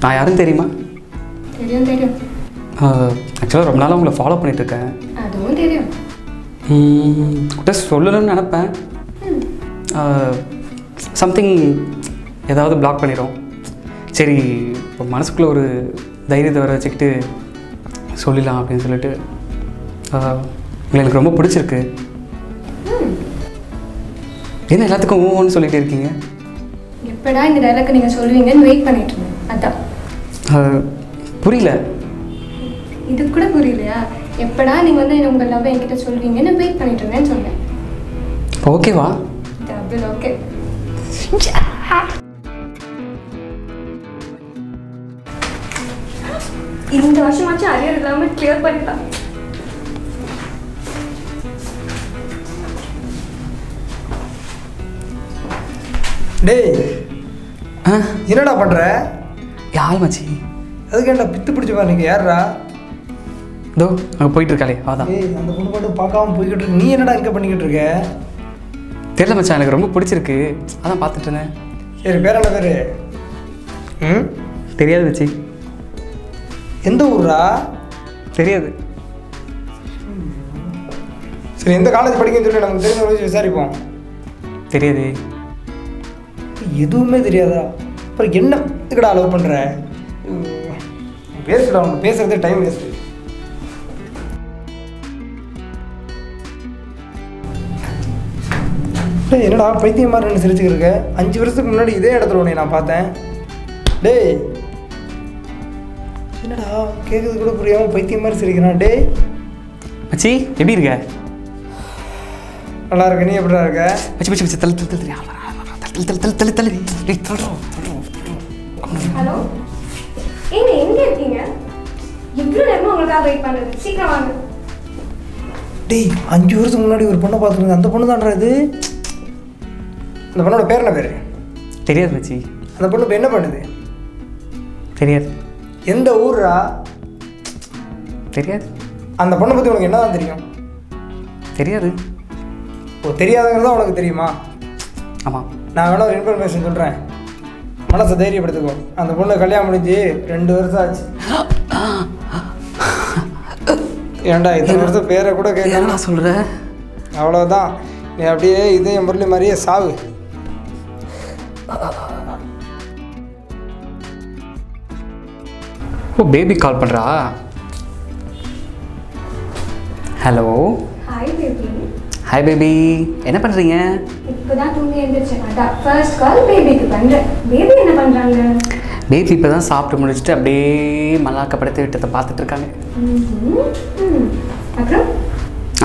நான் யாருன்னு தெரியுமா? தெரியும் தெரியும். ஆக்சுவலாக ரொம்ப நாளாக உங்களை ஃபாலோ பண்ணிகிட்ருக்கேன் அதுவும் தெரியும். கிட்ட சொல்லணும்னு நினப்பேன். சம்திங் ஏதாவது பிளாக் பண்ணிடும் சரி இப்போ மனசுக்குள்ளே ஒரு தைரியத்தை வர வச்சுக்கிட்டு சொல்லிடலாம் அப்படின்னு சொல்லிட்டு உங்களை எனக்கு ரொம்ப பிடிச்சிருக்கு. என்ன எல்லாத்துக்கும் ஊன்னு சொல்லிட்டு இருக்கீங்க? எப்படா இந்த டைலாக் நீங்கள் சொல்லுவீங்கன்னு வெயிட் பண்ணிட்டு அதான். புரியல. இது கூட புரியலையா? எப்படா நீங்கள் வந்து உங்க லவ் என்கிட்ட சொல்லுவீங்கன்னு வெயிட் பண்ணிட்டு இருந்தேன்னு சொன்னேன். ஓகேவா? டபுள் ஓகே இந்த வருஷமாச்சும் அரியர் இல்லாமல் கிளியர் பண்ணிட்டான் டேய் என்னடா பண்ற? யாழ் மச்சி? அதுக்கு என்ன பித்து பிடிச்ச பாரு நீங்க யாருடா இதோ அங்கே போயிட்டு இருக்காளே அதான் ஏய் அந்த பொண்ணு மட்டும் பார்க்காம போய்கிட்டு இருக்கு. நீ என்னடா இங்கே பண்ணிக்கிட்டு இருக்க? தெரியல மச்சான் எனக்கு ரொம்ப பிடிச்சிருக்கு. அதான் பார்த்துட்டு இருந்தேன். சரி பேர் என்ன பேர்? ம்? தெரியாது மச்சி. எந்த ஊர்ரா தெரியாது. சரி எந்த காலேஜ் படிக்கன்னு சொல்லி நமக்கு தெரிஞ்ச விசாரிப்போம். தெரியாது. எதுவுமே தெரியாதா? அப்புறம் என்ன இதுக்கடா அலோவ் பண்ணுற பேசுடா அவங்க பேசுறதே டைம் வேஸ்ட்டு டேய் என்னடா பைத்தியம் மாதிரி நின்று சிரிச்சுக்கிட்டு இருக்க அஞ்சு வருஷத்துக்கு முன்னாடி இதே இடத்துல உன்னை நான் பார்த்தேன் டேய் என்னடா கேட்குறது கூட புரியாமல் பைத்தியம் மாதிரி சிரிக்கிறான் டேய் மச்சி எப்படி இருக்க நல்லா இருக்க நீ எப்படிடா இருக்க மச்சி மச்சி மச்சி தள்ளு தள்ளு தள்ளு வரா. தள்ளு தள்ளு தள்ளு தள்ளு தள்ளு ஹலோ? ஏங்க எங்கே இருக்கீங்க? இவ்வளோ நேரமா உங்களுக்காக வெயிட் பண்ணுறது சீக்கிரம் வாங்க. டேய் அஞ்சு வருஷத்துக்கு முன்னாடி ஒரு பொண்ணை பார்த்துருங்க அந்த பொண்ணு தான்டா இது? அந்த பொண்ணோட பேர் என்ன பேர்? தெரியாது மச்சி. அந்த பொண்ணு இப்போ என்ன பண்ணுது? தெரியாது. எந்த ஊர்ரா? தெரியாது. அந்த பொண்ணை பற்றி உனக்கு என்னதான் தெரியும்? தெரியாது. ஓ தெரியாதங்கிறதா உனக்கு தெரியுமா? ஆமாம் நான் வேணா ஒரு இன்ஃபர்மேஷன் சொல்கிறேன் மனசை தைரியப்படுத்திக்கோ. அந்த பொண்ணு கல்யாணம் முடிஞ்சு ரெண்டு வருஷம் ஆச்சு. ஏன்டா இத்தனை வருஷம் பேரை கூட கேட்கலாம் என்னடா சொல்கிற அவ்வளோதான் நீ அப்படியே இதே முரளி மாதிரியே சாவு. ஓ பேபி கால் பண்ணுறா ஹலோ ஹாய் பேபி என்ன பண்ணுறீங்க இப்போதான் தூங்கி எழுந்திரிச்சேன் அதான் ஃபர்ஸ்ட் கால் பேபிக்கு பண்ணுறேன் பேபி என்ன பண்ணுறாங்க பேபி இப்போ தான் சாப்பிட்டு முடிச்சுட்டு அப்படியே மல்லாக்கப்படுத்தி விட்டதை பார்த்துட்டு இருக்காங்க. அப்புறம்?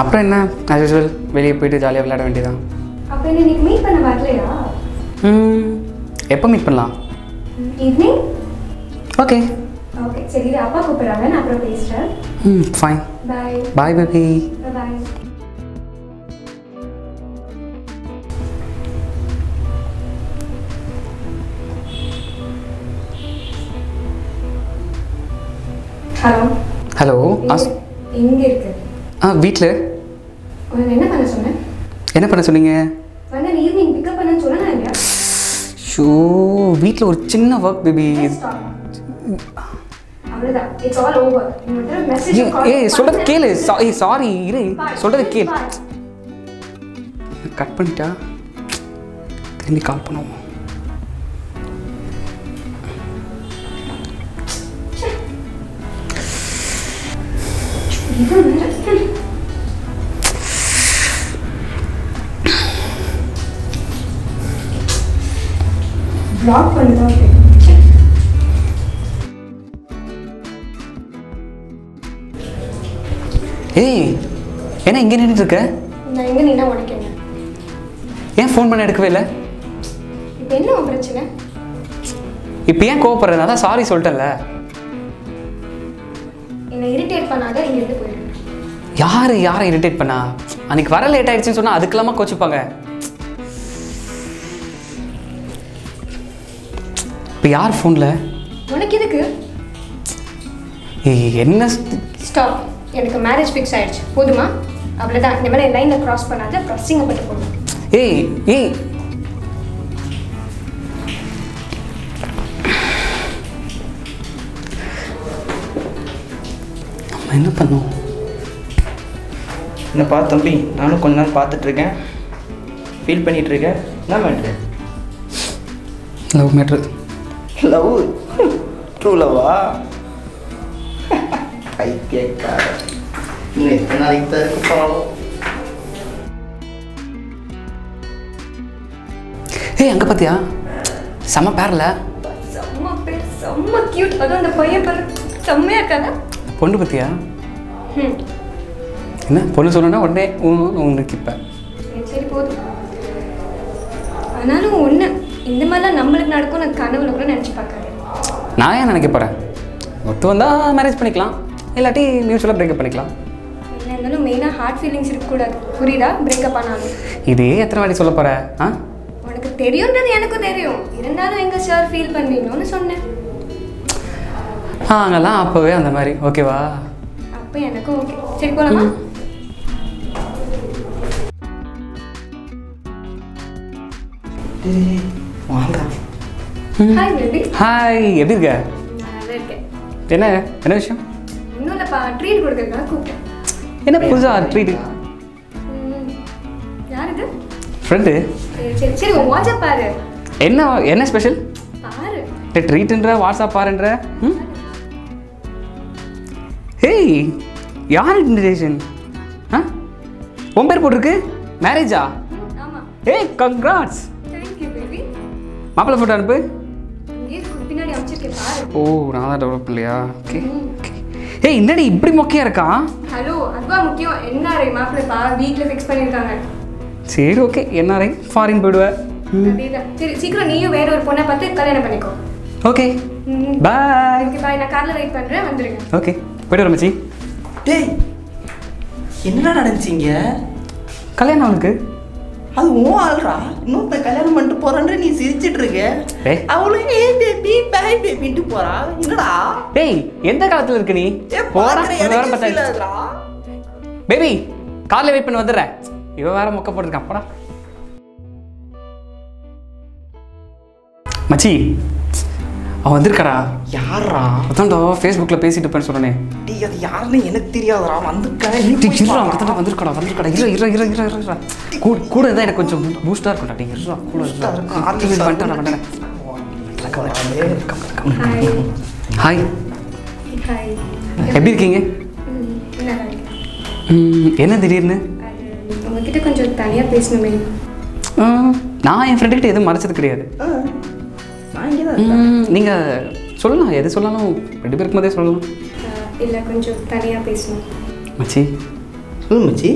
அப்புறம் என்ன? ஆஸ் யூஸ்வல் வெளியே போயிட்டு ஜாலியாக விளையாட வேண்டியதான் அப்போ என்ன இன்னைக்கு மீட் பண்ண வரலையா? ம். எப்போ மீட் பண்ணலாம்? ஈவினிங் ஓகே ஓகே சரி அப்பா கூப்பிட்றாங்க. நான் அப்புறம் பேசுகிறேன் ம் fine bye bye baby hello. Hello எங்கே இருக்கு. ஆ வீட்டில் என்ன பண்ண சொன்னேன்? என்ன பண்ண சொன்னீங்க? வந்து ஈவினிங் பிக்கப் ஷோ வீட்டில் ஒரு சின்ன ஒர்க் பேபி சொல்கிறது கேளு. சாரி இரு. சொல்கிறது கேளு. கட் பண்ணிட்டா? திரும்பி கால் பண்ணுவோம். பிளாக் பண்ணுதான் ஏய் என்ன இங்கே நின்றுட்டு இருக்க நான் எங்க நின்னா உடைக்கங்க ஏன் ஃபோன் பண்ண எடுக்கவே இல்லை? இப்போ என்ன பிரச்சனை? இப்போ ஏன் கோவப்படுற நான் தான் சாரி சொல்லிட்டேன்ல. என்னை இரிட்டேட் பண்ணாத இங்க இருந்து யார் யாரை இரிட்டேட் பண்ணா? அன்னைக்கு வர லேட் ஆகிடுச்சின்னு சொன்னால் அதுக்கெல்லாமா கோச்சிப்பாங்க. இப்போ யார் ஃபோனில் உனக்கு எதுக்கு? என்ன ஸ்டாப் எனக்கு மேரேஜ் ஃபிக்ஸ் ஆயிடுச்சு. போதுமா? அவ்வளோதான் இந்த மாதிரி லைனில் க்ராஸ் பண்ணாத அப்புறம் சிங்கப்பட்டு போகணும் ஏய் ஏய். என்ன பண்ணுவோம் என்னப்பா தம்பி நானும் கொஞ்ச நாள் பார்த்துட்ருக்கேன். ஃபீல் பண்ணிகிட்ருக்கேன் என்ன matter love matter love true லவ்வா பைத்தியக்கார இன்னும் எத்தனை நாளைக்கு தான் இருக்கு பாவம்? ஏய் அங்கே பார்த்தியா செம்ம பேரில் செம்ம பேர் செம்ம கியூட் அதுவும் அந்த பையன் பேர். செம்மையா இருக்காங்க. பொண்ணு பார்த்தியா ம் என்ன? பொண்ணு சொல்லணும்னா உடனே உங்களுக்கு இப்போ சரி, போதும். ஆனாலும் ஒன்று இந்த மாதிரிலாம் நம்மளுக்கு நடக்கும் நான் கனவுல கூட நினச்சி பார்க்காது. நான் ஏன் நினைக்க போகிறேன் ஒத்து வந்தால் மேரேஜ் பண்ணிக்கலாம். இல்லாட்டி மியூச்சுவலாக பிரேக்கப் பண்ணிக்கலாம். என்ன இருந்தாலும் மெயினாக ஹார்ட் ஃபீலிங்ஸ் இருக்கக்கூடாது. புரியுதா? பிரேக்கப் ஆனாலும். இதே எத்தனை வாட்டி சொல்ல போகிற ஆ? உனக்கு தெரியுன்றது எனக்கும் தெரியும். இருந்தாலும் எங்க சார் ஃபீல் பண்ணுவீங்கன்னு சொன்னேன். ஆ அங்கெல்லாம் அப்போவே அந்த மாதிரி. ஓகேவா அப்போ எனக்கும் ஓகே சரி போலாமா? ஹாய் பேபி ஹாய் எப்படி இருக்க? நான் நல்லா இருக்கேன். என்ன என்ன விஷயம்? என்ன புதுசா ட்ரீட் ம், யார் இது? ஃப்ரெண்டு என்ன என்ன ஸ்பெஷல் ட்ரீட்ன்ற வாட்ஸ்அப் பாருன்ற. ம்? ஹேய் யார் இன்விடேஷன் ஆ? உன் பேர் போட்டிருக்கு? மேரேஜா ஏய் கங்க்ராட்ஸ் மாப்பிள்ளை ஃபோட்டோ அனுப்பு. இருக்கு, ஓ நான் தான் டெவலப் இல்லையா ஓகே. ஏய் என்னடி இப்படி மொக்கையா இருக்கான் ஹலோ அதுவா முக்கியம். என்ஆர்ஐ மாப்பிள்ளைப்பா வீட்டில் ஃபிக்ஸ் பண்ணியிருக்காங்க சரி ஓகே. என்ஆர்ஐ ஃபாரின் போயிடுவேன் சரி சீக்கிரம் நீயும் வேற ஒரு பொண்ணை பார்த்து கல்யாணம் பண்ணிக்கோ. ஓகே. பாய் ஓகே பாய் நான் காரில் வெயிட் பண்ணுறேன் வந்துடுங்க ஓகே. போய்ட்டு வரேன் மச்சி. டேய் என்னடா நடந்துச்சிங்க கல்யாணம் அவனுக்கு. அது உன் ஆள்ரா இன்னொருத்த கல்யாணம் பண்ணிட்டு போறான்ற நீ சிரிச்சிட்டு இருக்க. அவளும் ஏ பேபி பாய் பேபின்ட்டு போறா. என்னடா? டேய் எந்த காலத்துல இருக்க நீ? ஆகுதுடா. பேபி காலைல வெயிட் பண்ணி வந்துடுறேன். இவன் வேற மொக்க போட்டிருக்கான் போடா. மச்சி அவன் வந்திருக்காடா. யார்ரா அதான்டா ஃபேஸ்புக்கில் பேசிட்டு இருப்பேன்னு சொன்னனே. டேய் அது யாருன்னு எனக்கு தெரியாதுடா. வந்திருக்கேன் நீ டேய், போய் இருடா பாருடா. அவன் தான் வந்திருக்காடா. வந்திருக்காடா இரு இரு இரு இரு இரு கூட கூட இருந்தால் எனக்கு கொஞ்சம் பூஸ்டாக இருக்கும்டா. டேய் இருடா கூட Boost ஆ இருக்கும். இருடா ஆர்லிக்ஸ் வந்துட்டான் வந்துட்டான் ஹாய் ஹாய் ஹாய் எப்படி இருக்கீங்க? என்ன திடீர்னு? உங்ககிட்ட கொஞ்சம் தனியாக பேசணுமே. நான் என் ஃப்ரெண்டுக்கிட்ட எதுவும் மறைச்சது கிடையாது. நான் இங்கே தான் இருக்கேன். ம், நீங்க சொல்லலாம் எது சொல்லலாம் ரெண்டு பேருக்கு போதே சொல்லலாம். இல்லை கொஞ்சம் தனியாக பேசணும். மச்சி சொல்லு மச்சி.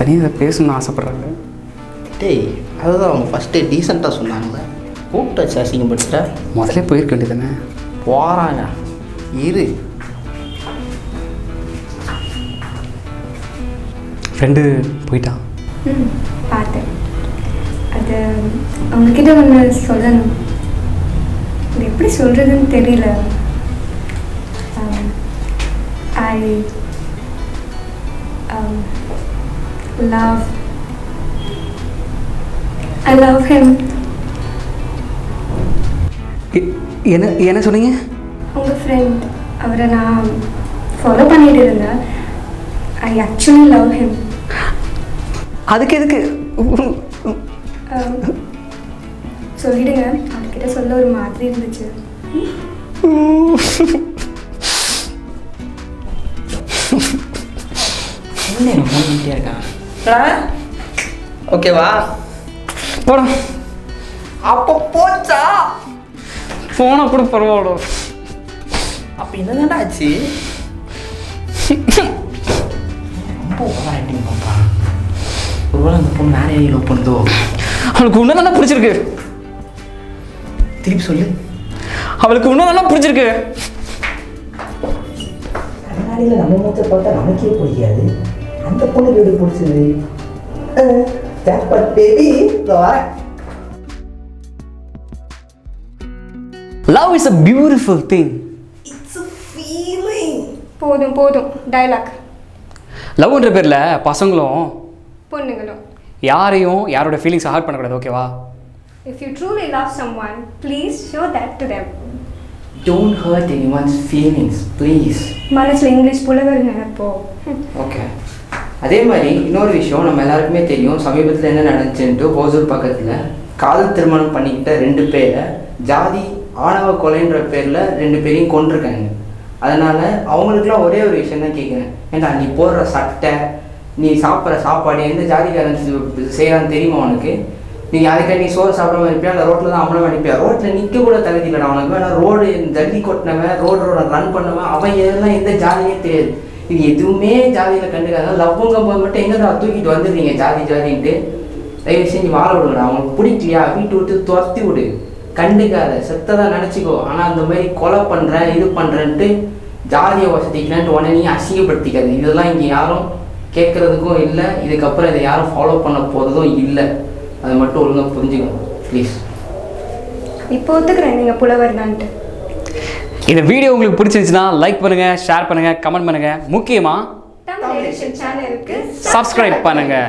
தனியாக பேசணும்னு ஆசைப்பட்றாங்க. டேய் அதுதான் அவங்க ஃபஸ்ட்டு டீசெண்டாக சொன்னாங்களே கூப்பிட்டு வச்சு அசிங்கப்படுத்துட்ட முதல்ல போயிருக்க வேண்டியதானே போகிறாங்க இரு. ஃப்ரெண்டு போயிட்டான். ம் பார்த்தேன். அது உங்ககிட்ட ஒன்று சொல்லணும். இது எப்படி சொல்கிறதுன்னு தெரியல. I love I love him எ- என்ன என்ன சொன்னீங்க? உங்கள் ஃப்ரெண்ட் அவரை நான் ஃபாலோ பண்ணிட்டு இருந்தேன். ஐ ஆக்சுவலி லவ் ஹிம் அதுக்கு எதுக்கு? சொல்லிடுங்க. அவர்கிட்ட சொல்ல ஒரு மாதிரி இருந்துச்சு. ஓகேவா போடா. அப்போ போச்சா? ஃபோனை கூட பரவாயில்ல அப்போ என்னதான்டா ஆச்சு? ரொம்ப ஓவர் ஆக்டிங் பண்ணுறான் ஒருவேளை அந்த பொண்ணு வேற யாரையும் லவ் பண்ணுதோ? அவளுக்கு இன்னும் நல்லா பிடிச்சிருக்கு திருப்பி சொல்லு. அவளுக்கு இன்னும் நல்லா பிடிச்சிருக்கு கண்ணாடியில் நம்ம மூச்சை பார்த்தா நமக்கே பிடிக்காது. அந்த பொண்ணு எப்படி பிடிச்சது. Baby love is a beautiful thing it's feeling போதும் போதும். டயலாக் லவ்ன்ற பேரில் பசங்களும் பொண்ணுங்களும். யாரையும் யாரோட ஃபீலிங்ஸ் ஹர்ட் பண்ணக்கூடாது ஓகேவா if you truly love someone please show that to them don't hurt anyone's feelings please மனசில் இங்கிலீஷ் புலவர் நினைப்போ. ஓகே அதே மாதிரி இன்னொரு விஷயம் நம்ம எல்லாருக்குமே தெரியும். சமீபத்தில் என்ன நடந்துச்சுன்ட்டு ஓசூர் பக்கத்தில் காதல் திருமணம் பண்ணிக்கிட்ட ரெண்டு பேரை ஜாதி ஆணவ கொலைன்ற பேரில் ரெண்டு பேரையும் கொண்டிருக்காங்க அதனால் அவங்களுக்குலாம் ஒரே ஒரு விஷயம் தான் கேட்குறேன் ஏன்டா நீ போடுற சட்டை நீ சாப்பிட்ற சாப்பாடு எந்த ஜாதிக்காரன் செய்கிறான்னு தெரியுமா உனக்கு? நீ அதுக்காக நீ சோறு சாப்பிடாம இருப்பியா? இல்லை ரோட்டில் தான் அம்மளம் அனுப்பியா ரோட்டில் நிற்க கூட தகுதி இல்லைடா அவனுக்கு வேணா ரோடு ஜல்லி கொட்டினவன் ரோடு ரோட ரன் பண்ணவன் அவன் எதெல்லாம் எந்த ஜாதியே தெரியாது. இது எதுவுமே ஜாதியில் கண்டுக்காத. லவ்வுங்கும் போது மட்டும் எங்கடா தூக்கிட்டு வந்துடுறீங்க ஜாதி ஜாதின்ட்டு? தயவு செஞ்சு வாழ விடுங்கடா. அவங்களுக்கு பிடிக்கலையா? வீட்டு விட்டு துரத்தி விடு. கண்டுக்காத. செத்ததான் நினச்சிக்கோ ஆனால் அந்த மாதிரி கொலை பண்ணுறேன் இது பண்ணுறேன்ட்டு ஜாதியை வசதிக்கலான்ட்டு உடனே நீ அசிங்கப்படுத்திக்காது. இதெல்லாம் இங்கே யாரும் கேட்குறதுக்கும் இல்லை இதுக்கப்புறம் இதை யாரும் ஃபாலோ பண்ண போகிறதும் இல்லை. அதை மட்டும் ஒழுங்காக புரிஞ்சுக்கணும். ப்ளீஸ் இப்போ ஒத்துக்கிறேன் நீங்கள் புலவர் தான்ட்டு இந்த வீடியோ உங்களுக்கு பிடிச்சிருந்துச்சுன்னா லைக் பண்ணுங்கள் ஷேர் பண்ணுங்கள் கமெண்ட் பண்ணுங்கள் முக்கியமாக சப்ஸ்கிரைப் பண்ணுங்கள்